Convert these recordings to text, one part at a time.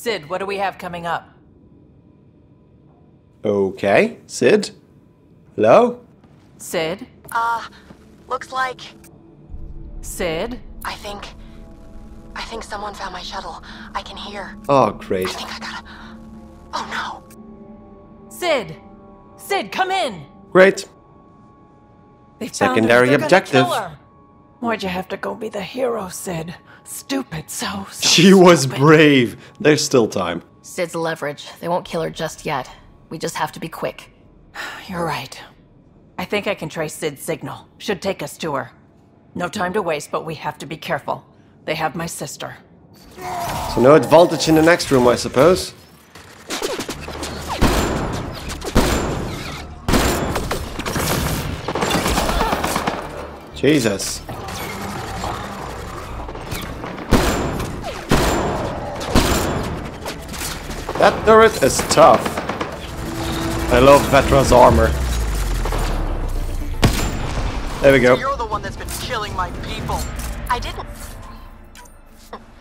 Sid, what do we have coming up? Okay, Sid? Hello? Sid? Uh, looks like... Sid? I think... I think someone found my shuttle. I can hear. Oh, great. I think I gotta... Oh no! Sid! Sid, come in! Great. They found Secondary her. They're gonna objective. kill her. Why'd you have to go be the hero, Sid? Stupid, so, so She was brave. There's still time. Sid's leverage. They won't kill her just yet. We just have to be quick. You're right. I think I can trace Sid's signal. Should take us to her. No time to waste, but we have to be careful. They have my sister. So no advantage in the next room, I suppose. Jesus. That turret is tough. I love Vetra's armor. There we go. You're the one that's been killing my people. I didn't...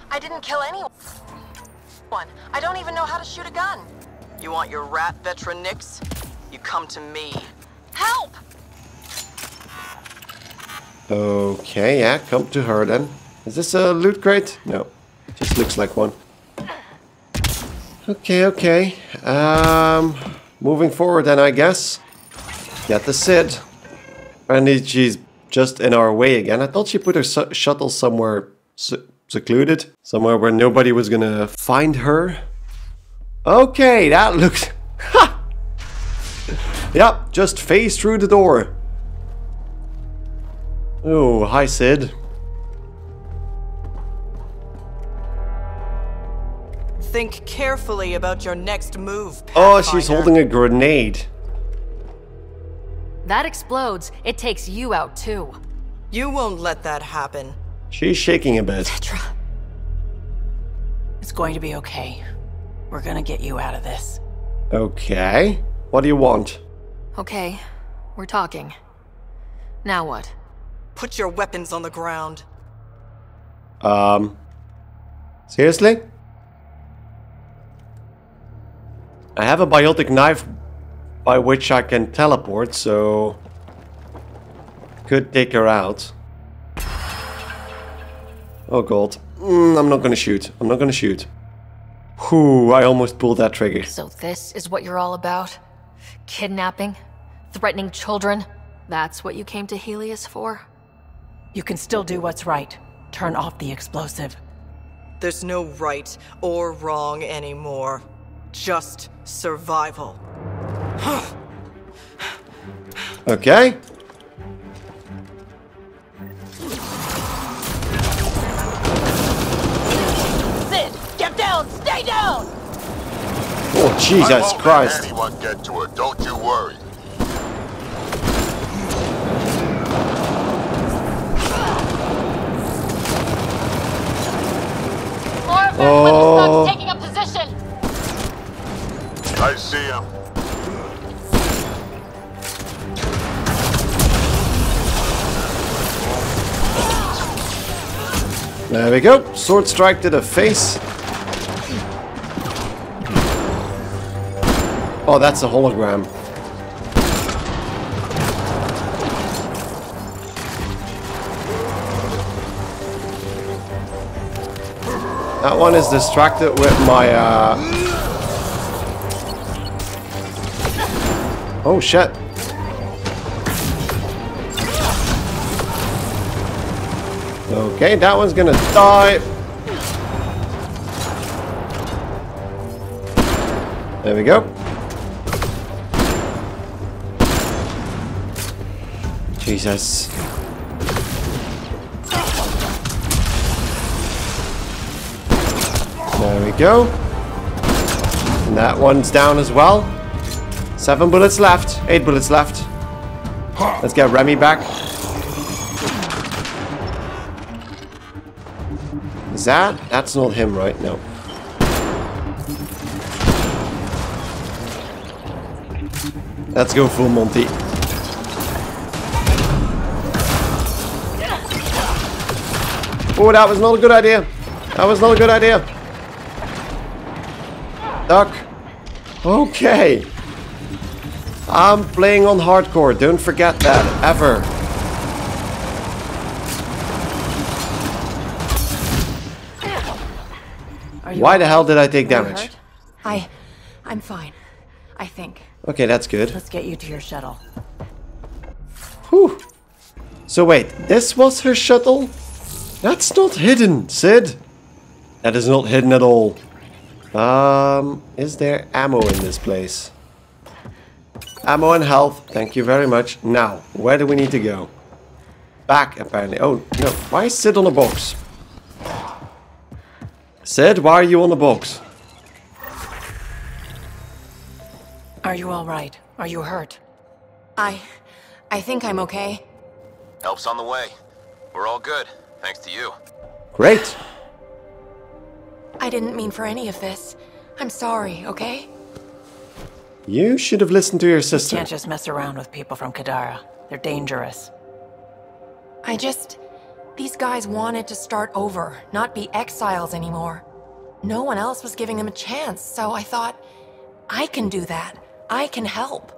I didn't kill anyone. I don't even know how to shoot a gun. You want your rat Vetra Nyx? You come to me. Help! Okay, yeah, come to her then. Is this a loot crate? No, It just looks like one. Okay, okay. Um, moving forward then, I guess. Get the Sid. Apparently she's just in our way again. I thought she put her su shuttle somewhere se secluded. Somewhere where nobody was gonna find her. Okay, that looks... Ha! Yep, just phase through the door. Oh, hi Sid. Think carefully about your next move, Oh, she's holding a grenade. That explodes. It takes you out too. You won't let that happen. She's shaking a bit. Vetra. It's going to be okay. We're gonna get you out of this. Okay. What do you want? Okay, we're talking. Now what? Put your weapons on the ground. Um. Seriously? I have a biotic knife by which I can teleport, so. Could take her out. Oh god. Mm, I'm not gonna shoot. I'm not gonna shoot. Whew, I almost pulled that trigger. So this is what you're all about? Kidnapping? Threatening children? That's what you came to Helios for? You can still do what's right. Turn off the explosive. There's no right or wrong anymore. Just survival. Okay. Sid, get down! Stay down! Oh, I Jesus won't let Christ. anyone get to her, don't you worry. More of their Oh. I see him. There we go. Sword strike to the face. Oh, that's a hologram. That one is distracted with my, uh... Oh, shit. Okay, that one's gonna die. There we go. Jesus. There we go. And that one's down as well. Seven bullets left. Eight bullets left. Let's get Remy back. Is that? That's not him, right? No. Let's go full Monty. Oh, that was not a good idea. That was not a good idea. Duck. Okay. I'm playing on hardcore. Don't forget that, ever. Why the hell did I take damage? I. I'm fine. I think. Okay, that's good. Let's get you to your shuttle. Whew. So wait, this was her shuttle? That's not hidden, Sid. That is not hidden at all. Um, is there ammo in this place? Ammo and health, thank you very much. Now, where do we need to go? Back, apparently. Oh, no. Why is Sid on a box? Sid, why are you on the box? Are you all right? Are you hurt? I. I think I'm okay. Help's on the way. We're all good, thanks to you. Great. I didn't mean for any of this. I'm sorry, okay? You should have listened to your sister. Can't just mess around with people from Kadara. They're dangerous. I just. These guys wanted to start over, not be exiles anymore. No one else was giving them a chance, so I thought, I can do that. I can help.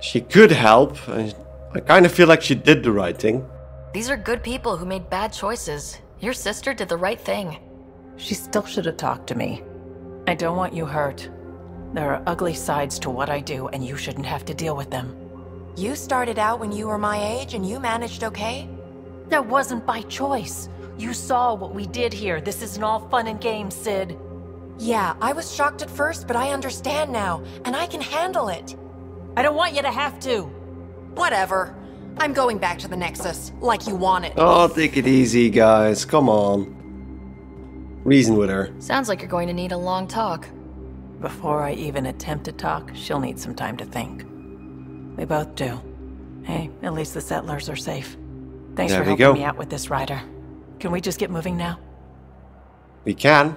She could help. I, I kind of feel like she did the right thing. These are good people who made bad choices. Your sister did the right thing. She still should have talked to me. I don't want you hurt. There are ugly sides to what I do, and you shouldn't have to deal with them. You started out when you were my age and you managed okay? That wasn't by choice. You saw what we did here. This isn't all fun and games, Sid. Yeah, I was shocked at first, but I understand now, and I can handle it. I don't want you to have to. Whatever. I'm going back to the Nexus, like you wanted. Oh, take it easy, guys. Come on. Reason with her. Sounds like you're going to need a long talk. Before I even attempt to talk, she'll need some time to think. We both do. Hey, at least the settlers are safe. Thanks There for we helping go. me out with this Ryder. Can we just get moving now? We can.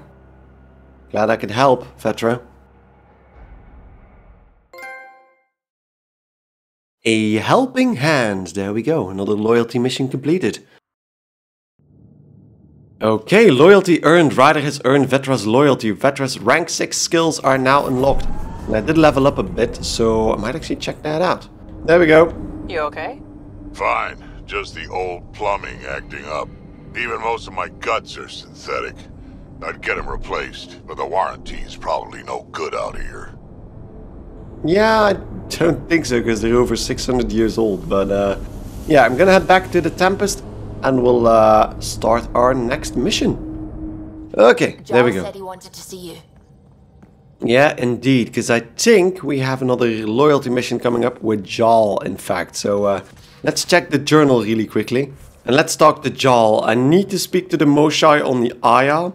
Glad I could help, Vetra. A helping hand. There we go. Another loyalty mission completed. Okay, loyalty earned. Ryder has earned Vetra's loyalty. Vetra's rank 6 skills are now unlocked. And I did level up a bit, so I might actually check that out. There we go. You okay? Fine. Just the old plumbing acting up. Even most of my guts are synthetic. I'd get them replaced, but the warranty's probably no good out here. Yeah, I don't think so because they're over 600 years old. But uh, yeah, I'm gonna head back to the Tempest and we'll uh, start our next mission. Okay, there we go. said he wanted to see you. Yeah, indeed, because I think we have another loyalty mission coming up with Jaal, in fact. So uh, let's check the journal really quickly. And let's talk to Jaal. I need to speak to the Moshae on the Aya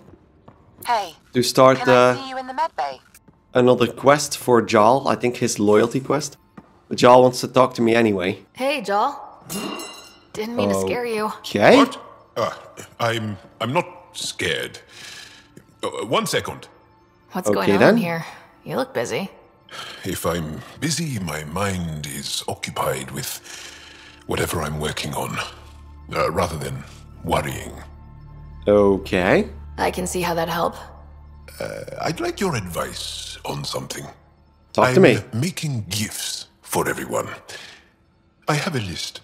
Hey, to start can I uh, see you in the med bay? another quest for Jaal. I think his loyalty quest. But Jaal wants to talk to me anyway. Hey, Jaal. Didn't mean to scare you. Okay. What? Uh, I'm I'm not scared. Uh, one second. What's Okay, going on then. here? You look busy. If I'm busy, my mind is occupied with whatever I'm working on, uh, rather than worrying. Okay. I can see how that'd help. I'd like your advice on something. Talk I'm to me. making gifts for everyone. I have a list.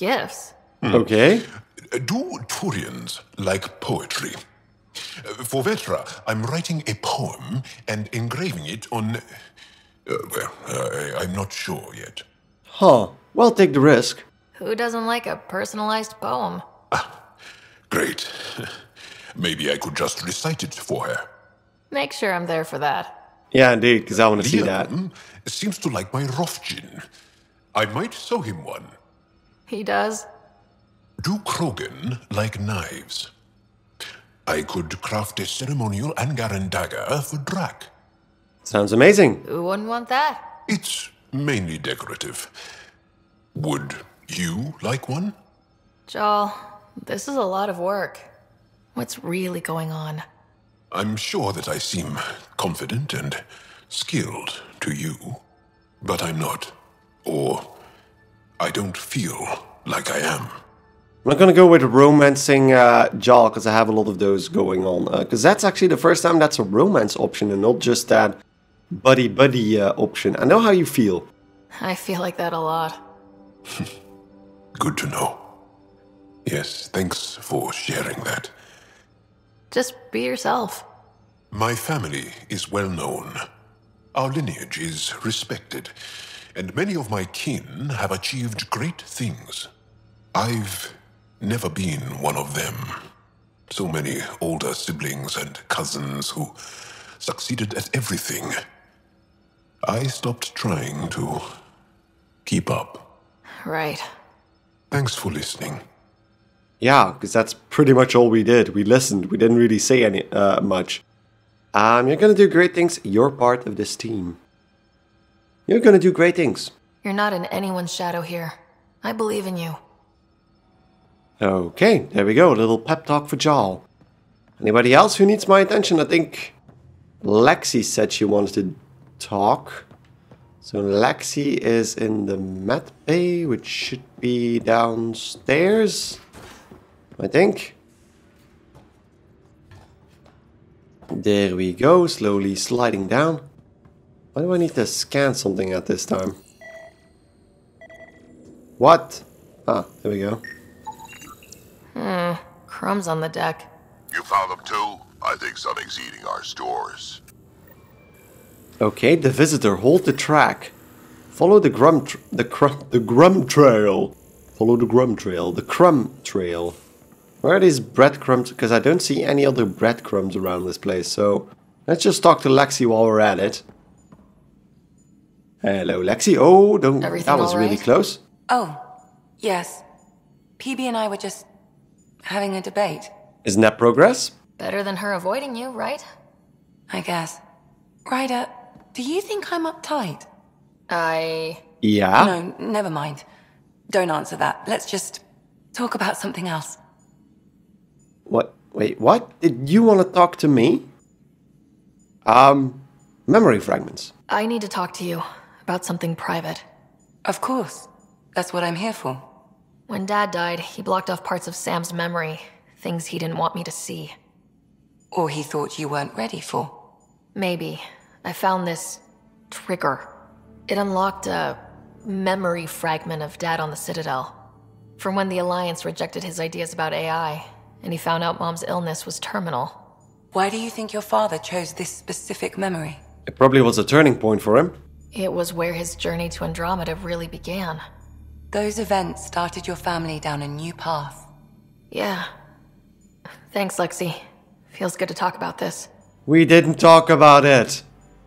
Gifts. Okay. Uh, Do Turians like poetry? For Vetra, I'm writing a poem and engraving it on. Uh, well, uh, I'm not sure yet. Huh. Well, take the risk. Who doesn't like a personalized poem? Ah, Great. Maybe I could just recite it for her. Make sure I'm there for that. Yeah, indeed, because I want to see that. Liam seems to like my rofjinn. I might sew him one. He does? Do Krogan like knives? I could craft a ceremonial Angaran dagger for Drack. Sounds amazing. Who wouldn't want that? It's mainly decorative. Would you like one? Jaal, this is a lot of work. What's really going on? I'm sure that I seem confident and skilled to you, but I'm not. Or I don't feel like I am. I'm not gonna go with romancing uh, Jaal because I have a lot of those going on. Because that's actually the first time that's a romance option and not just that buddy buddy uh, option. I know how you feel. I feel like that a lot. Good to know. Yes, thanks for sharing that. Just be yourself. My family is well known. Our lineage is respected, and many of my kin have achieved great things. I've never been one of them. So many older siblings and cousins who succeeded at everything. I stopped trying to keep up. Right. Thanks for listening. Yeah, because that's pretty much all we did. We listened. We didn't really say any uh, much. Um, you're gonna do great things. You're part of this team. You're gonna do great things. You're not in anyone's shadow here. I believe in you. Okay, there we go. A little pep talk for Jaal. Anybody else who needs my attention? I think Lexi said she wanted to talk. So Lexi is in the med bay, which should be downstairs. I think. There we go, slowly sliding down. Why do I need to scan something at this time? What? Ah, there we go. Crumbs on the deck. You found them too? I think something's eating our stores. Okay, the visitor, hold the track. Follow the grum, tr- the crumb, the grum trail. Follow the grum trail, the crumb trail. Where are these breadcrumbs? Because I don't see any other breadcrumbs around this place. So let's just talk to Lexi while we're at it. Hello, Lexi. Oh, don't. Everything that was all really close. Oh, yes. Peebee and I were just having a debate, Isn't that progress? Better than her avoiding you, right? I guess. Ryder, do you think I'm uptight? I. Yeah. No, never mind. Don't answer that. Let's just talk about something else. What? Wait, what? Did you want to talk to me? Um, memory fragments. I need to talk to you about something private. Of course. That's what I'm here for. When Dad died, he blocked off parts of Sam's memory, things he didn't want me to see. Or he thought you weren't ready for. Maybe. I found this trigger. It unlocked a memory fragment of Dad on the Citadel. From when the Alliance rejected his ideas about AI, and he found out Mom's illness was terminal. Why do you think your father chose this specific memory? It probably was a turning point for him. It was where his journey to Andromeda really began. Those events started your family down a new path. Yeah. Thanks, Lexi. Feels good to talk about this. We didn't talk about it.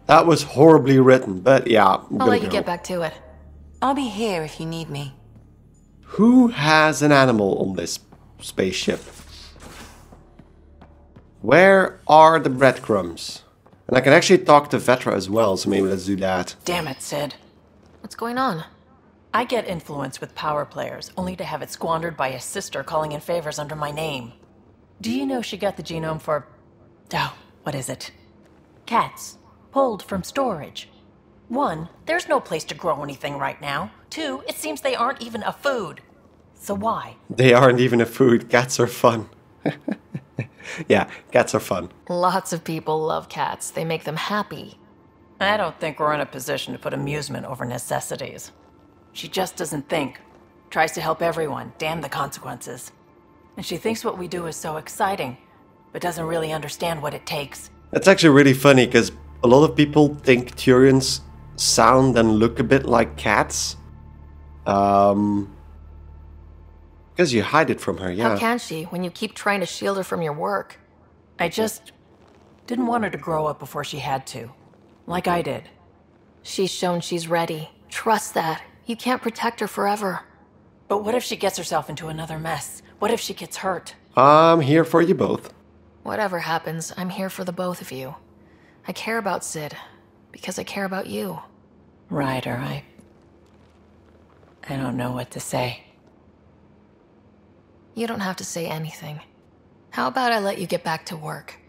That was horribly written, but yeah. I'm I'll gonna let you go. get back to it. I'll be here if you need me. Who has an animal on this spaceship? Where are the breadcrumbs? And I can actually talk to Vetra as well, so maybe let's do that. Damn it, Sid. What's going on? I get influence with power players, only to have it squandered by a sister calling in favors under my name. Do you know she got the genome for. Oh, what is it? Cats. Pulled from storage. One, there's no place to grow anything right now. Two, it seems they aren't even a food. So why? They aren't even a food. Cats are fun. yeah, cats are fun. Lots of people love cats. They make them happy. I don't think we're in a position to put amusement over necessities. She just doesn't think. Tries to help everyone, damn the consequences. And she thinks what we do is so exciting, but doesn't really understand what it takes. That's actually really funny because a lot of people think Turians sound and look a bit like cats. Um, because you hide it from her, yeah. How can she when you keep trying to shield her from your work? I just didn't want her to grow up before she had to. Like I did. She's shown she's ready. Trust that. You can't protect her forever. But what if she gets herself into another mess? What if she gets hurt? I'm here for you both. Whatever happens, I'm here for the both of you. I care about Sid because I care about you. Ryder, I. I don't know what to say. You don't have to say anything. How about I let you get back to work?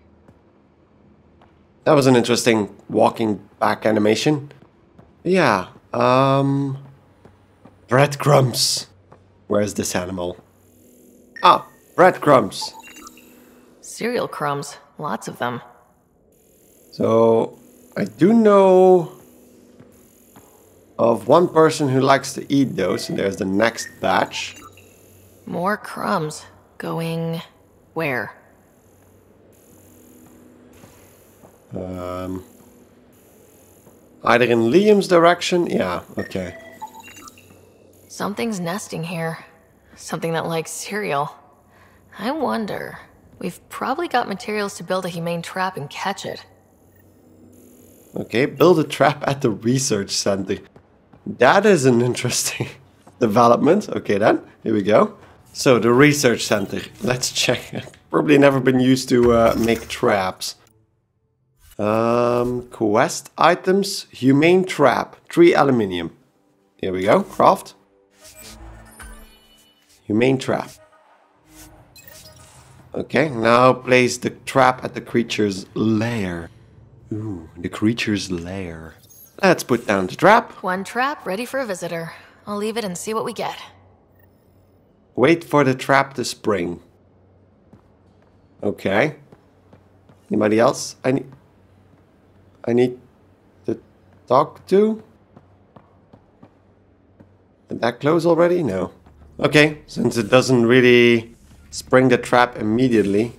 That was an interesting walking back animation. Yeah, um. Breadcrumbs. Where's this animal? Ah, breadcrumbs. Cereal crumbs. Lots of them. So, I do know of one person who likes to eat those, and there's the next batch. More crumbs. Going where? Um, either in Liam's direction? Yeah, okay. Something's nesting here. Something that likes cereal. I wonder. We've probably got materials to build a humane trap and catch it. Okay, build a trap at the research center. That is an interesting development. Okay then, here we go. So the research center, let's check. Probably never been used to uh, make traps. Um, quest items, humane trap, three aluminium. Here we go, craft. Humane trap. Okay, now place the trap at the creature's lair. Ooh, the creature's lair. Let's put down the trap. One trap ready for a visitor. I'll leave it and see what we get. Wait for the trap to spring. Okay. Anybody else? I need. I need to talk to. Did that close already? No. Okay, since it doesn't really spring the trap immediately,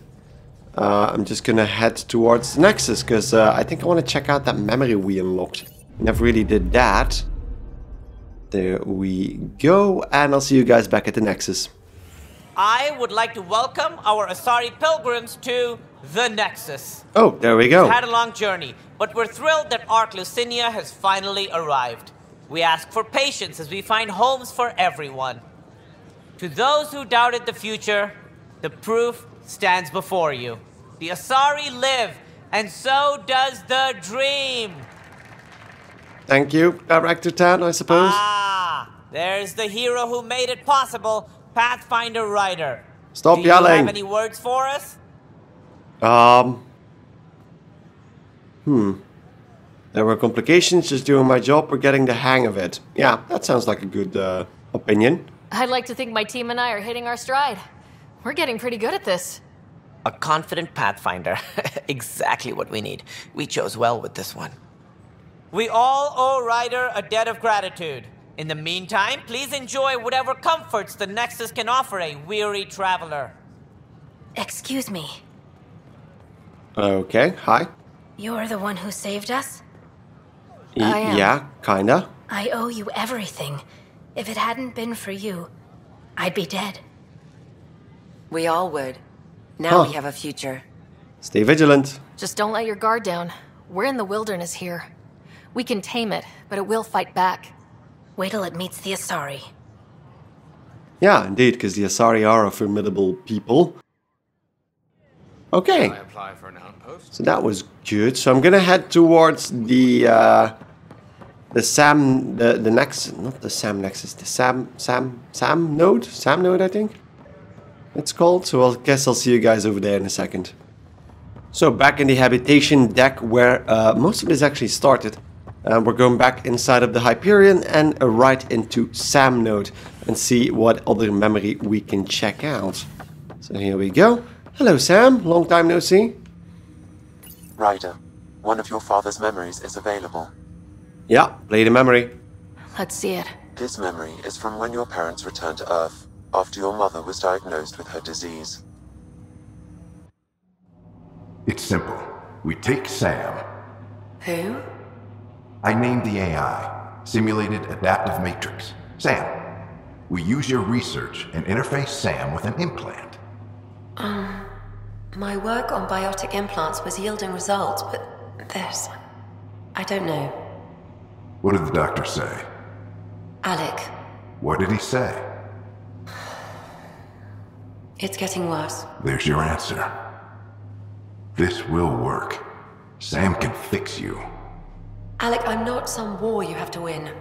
uh, I'm just gonna head towards the Nexus because uh, I think I want to check out that memory we unlocked. Never really did that. There we go, and I'll see you guys back at the Nexus. I would like to welcome our Asari pilgrims to the Nexus. Oh, there we go. We've had a long journey, but we're thrilled that Ark Leusinia has finally arrived. We ask for patience as we find homes for everyone. To those who doubted the future, the proof stands before you. The Asari live, and so does the dream. Thank you, Director Tann, I suppose. Ah, there's the hero who made it possible, Pathfinder Ryder. Stop Do you yelling. have any words for us? Um. Hmm. There were complications just doing my job or getting the hang of it. Yeah, that sounds like a good uh, opinion. I'd like to think my team and I are hitting our stride. We're getting pretty good at this. A confident Pathfinder. exactly what we need. We chose well with this one. We all owe Ryder a debt of gratitude. In the meantime, please enjoy whatever comforts the Nexus can offer a weary traveler. Excuse me. Okay, hi. You're the one who saved us? Y- I am. Yeah, kinda. I owe you everything. If it hadn't been for you, I'd be dead. We all would. Now Huh. we have a future. Stay vigilant. Just don't let your guard down. We're in the wilderness here. We can tame it, but it will fight back. Wait till it meets the Asari. Yeah, indeed, because the Asari are a formidable people. Okay, I apply for an outpost? so that was good. So I'm gonna head towards the uh, the Sam the the next not the Sam Nexus the Sam Sam Sam node Sam node I think it's called. So I guess I'll see you guys over there in a second. So back in the habitation deck where uh, most of this actually started. Uh, we're going back inside of the Hyperion and uh, right into Sam node and see what other memory we can check out. So here we go. Hello Sam, long time no see. Ryder, one of your father's memories is available. Yeah, play the memory. Let's see it. This memory is from when your parents returned to Earth after your mother was diagnosed with her disease. It's simple. We take Sam. Who? I named the AI Simulated Adaptive Matrix. Sam. We use your research and interface Sam with an implant. Um, my work on biotic implants was yielding results, but this. I don't know. What did the doctor say? Alec, What did he say? it's getting worse. There's your answer. This will work. Sam can fix you. Alec, I'm not some war you have to win.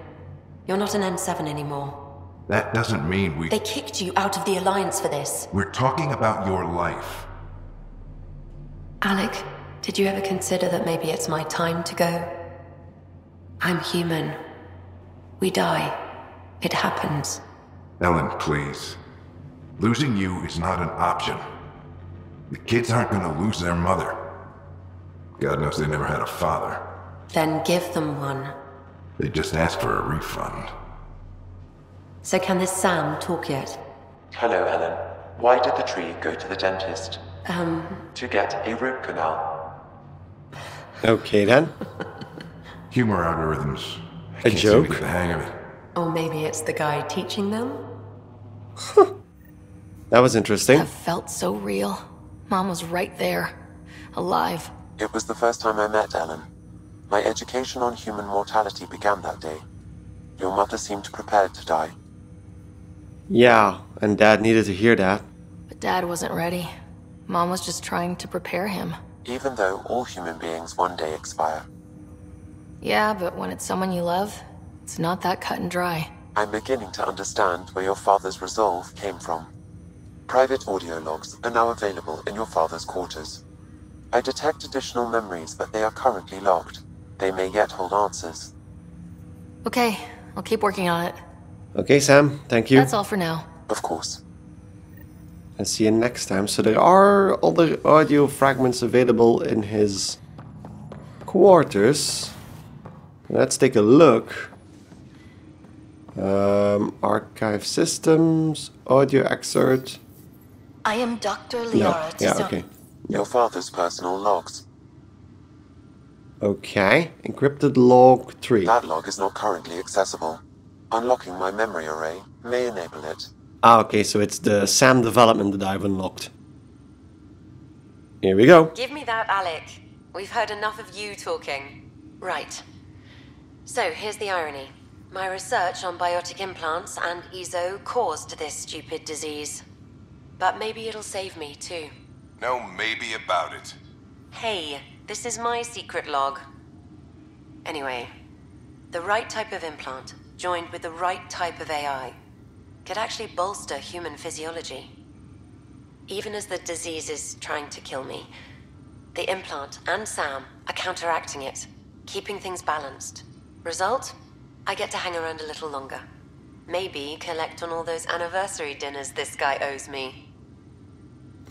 You're not an N7 anymore. That doesn't mean we. They kicked you out of the Alliance for this. We're talking about your life. Alec, did you ever consider that maybe it's my time to go? I'm human. We die. It happens. Ellen, please. Losing you is not an option. The kids aren't gonna lose their mother. God knows they never had a father. Then give them one. They just asked for a refund. So can this Sam talk yet? Hello, Ellen. Why did the tree go to the dentist? Um, To get a root canal. Okay then. Humor algorithms. I A can't seem to joke? get the hang of it. or maybe it's the guy teaching them? That was interesting. That felt so real. Mom was right there, alive. It was the first time I met Ellen. My education on human mortality began that day. Your mother seemed prepared to die. Yeah, and Dad needed to hear that. But Dad wasn't ready. Mom was just trying to prepare him. Even though all human beings one day expire. Yeah, but when it's someone you love, it's not that cut and dry. I'm beginning to understand where your father's resolve came from. Private audio logs are now available in your father's quarters. I detect additional memories, but they are currently locked. They may yet hold answers. Okay, I'll keep working on it. Okay, Sam, thank you. That's all for now. Of course. And see you next time. So there are other audio fragments available in his quarters. Let's take a look. Um, archive systems, audio excerpt. I am Dr. No, Liara yeah, okay. Your father's personal logs. Okay, encrypted log 3. That log is not currently accessible. Unlocking my memory array may enable it. Ah, okay, so it's the SAM development that I've unlocked. Here we go. Give me that, Alec. We've heard enough of you talking. Right. So, here's the irony. My research on biotic implants and eezo caused this stupid disease. But maybe it'll save me, too. No maybe about it. Hey, this is my secret log. Anyway, the right type of implant, joined with the right type of AI, could actually bolster human physiology. Even as the disease is trying to kill me, the implant and Sam are counteracting it, keeping things balanced. Result? I get to hang around a little longer. Maybe collect on all those anniversary dinners this guy owes me.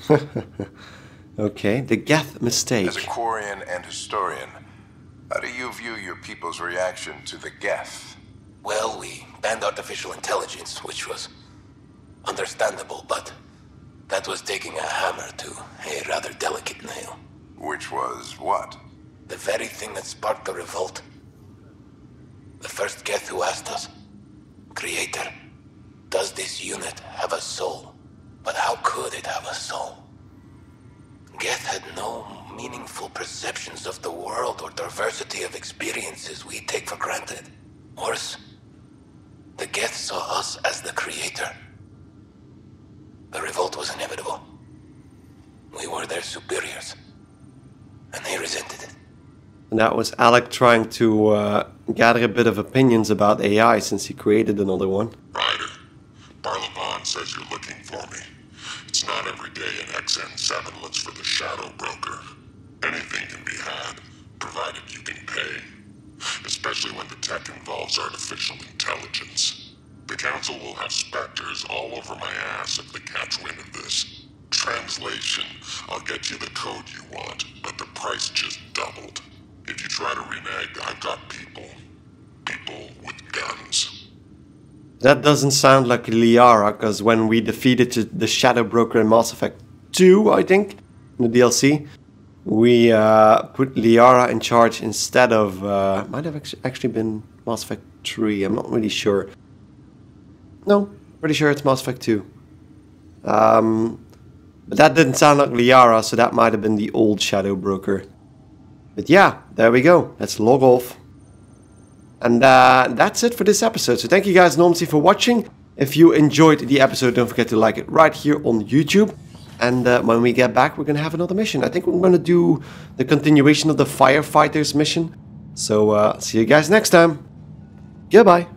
Okay, the Geth mistake. As a Quarian and historian, how do you view your people's reaction to the Geth? Well, we banned artificial intelligence, which was understandable, but that was taking a hammer to a rather delicate nail. Which was what? The very thing that sparked the revolt. The first Geth who asked us, Creator, does this unit have a soul? But how could it have a soul? Geth had no meaningful perceptions of the world or diversity of experiences we take for granted. Worse, the Geth saw us as the creator. The revolt was inevitable. We were their superiors, and they resented it. And that was Alec trying to uh, gather a bit of opinions about AI since he created another one. Ryder, Barlavan says you're looking for me. It's not every day an XN7 looks for the Shadow Broker. Anything can be had, provided you can pay. Especially when the tech involves artificial intelligence. The Council will have specters all over my ass if they catch wind of this. Translation, I'll get you the code you want, but the price just doubled. If you try to renege, I've got people. People with guns. That doesn't sound like Liara, because when we defeated the Shadow Broker in Mass Effect 2, I think, in the DLC, we uh, put Liara in charge instead of. Uh, might have actually been Mass Effect 3, I'm not really sure. No, pretty sure it's Mass Effect 2. Um, but that didn't sound like Liara, so that might have been the old Shadow Broker. But yeah, there we go. Let's log off. And uh, that's it for this episode. So thank you guys enormously for watching. If you enjoyed the episode, don't forget to like it right here on YouTube. And uh, when we get back, we're going to have another mission. I think we're going to do the continuation of the Firefighters mission. So uh, see you guys next time. Goodbye.